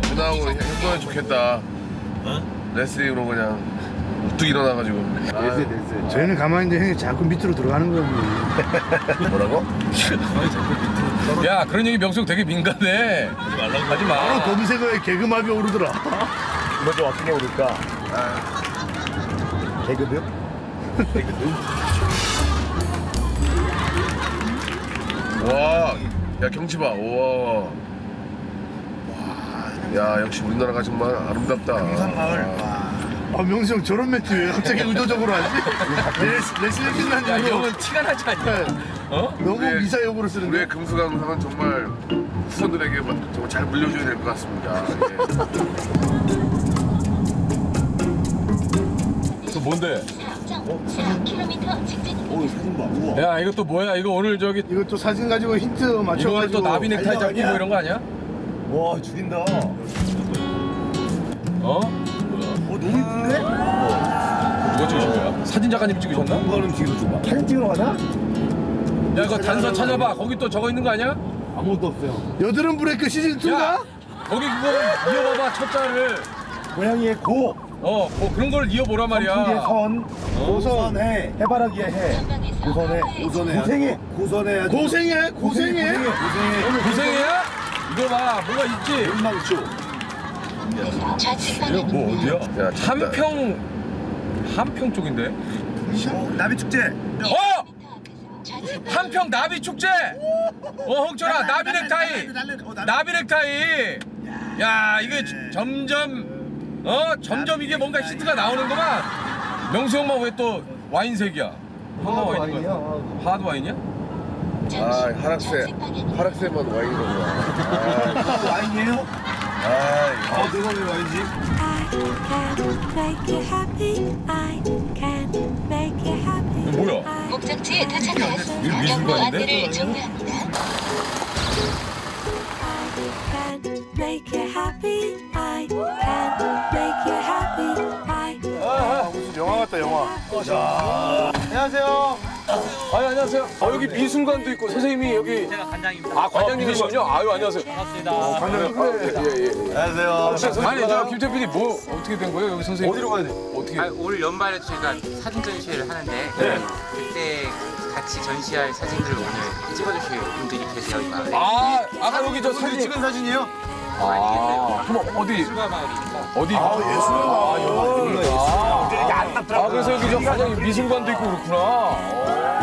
하면 좋겠다. 레슬링으로 그냥 우뚝 일어나가지고. 됐어요 됐어요 저희는 가만히 있는데 형이 자꾸 밑으로 들어가는 거예요 뭐라고? 야 그런 얘기 명수 형 되게 민감해. 하지 말라고. 하지 바로 마. 검색어에 개그마비 오르더라 이거 좀 어떻게 오를까? 개그드? 와, 야 경치 봐. 우와. 와, 야 역시 우리나라가 정말 아름답다. 와. 아 명수 형 저런 멘트 왜 갑자기 의도적으로 하지? 레슬링 끝난 야줄 형은 티가 나지 않냐? 어? 너무 우리의- 미사역으로 쓰는데 우리의 금수강산은 정말 후손들에게 정말 잘 물려줘야 될 것 같습니다. 예. 또 뭔데? 4km 직진 오 사진 봐. 우와. 야 이거 또 뭐야? 이거 오늘 저기 이것도 사진 가지고 힌트 이거는 맞춰가지고 또 나비 넥타이 아니야. 뭐 이런 거 아니야? 와 죽인다. 어? 어 너무 이쁜데? 누가 찍으신 거야? 사진 작가님 찍으셨나? 뭔가는 뒤로 줘봐. 사진 찍으러 가나? 야 이거 단서 찾아봐. 거기 또 저거 있는 거 아니야? 아무것도 없어요. 여드름 브레이크 시즌 2가? 야 거기 그거 이어봐봐 첫 자를. 고양이의 고. 어, 뭐 그런 걸 이어보란 말이야. 선. 고선해. 해바라기의 해. 고선해. 고선해. 고생해. 고선해. 고생해 고생해 고생해. 오늘 고생이야? 이거 봐, 뭐가 있지? 일망초. 좌측 방향 뭐 어디야? 야. 한평 한평 쪽인데? 나비 축제. 어! 좌측 한평 나비 축제! 어 홍철아 나비 넥타이! 나비 넥타이! 야 이게 점점 어 점점 이게 뭔가 히트가 나오는구만. 명수 형만 왜 또 와인색이야? 와인인 거야? 하드 와인이야? 아, 하락세. 하락세만 와인이로구나. 아, 와인이에요? 아, 아 내가 왜 와인지? I can make you happy. I can make you happy. 이거 뭐야? 목적지에 도착하였습니다. 경고 안내를 종료합니다. can make you happy. I can make you happy. I 아 무슨 영화 같다 영화 안녕하세요. 아 안녕하세요. 아 여기 미술관도 있고 선생님이 여기 제가 관장입니다. 아 관장님이시군요. 아유 안녕하세요. 반갑습니다. 예예 예. 안녕하세요. 아니 저 김태 PD 뭐 어떻게 된 거예요 여기 선생님? 어디로 가야 돼? 어떻게? 아, 올 연말에 저희가 사진 전시회를 하는데 그때 같이 전시할 사진들을 오늘 찍어주실 분들이 계세요 이 마을에 아 아까 여기 저 사진 찍은 사진이요? 아 그럼 어디 예술가 마을이니까 어디? 아 예술가. 아, 아, 아 그래서 여기 저 과장님 미술관도 있고 그렇구나.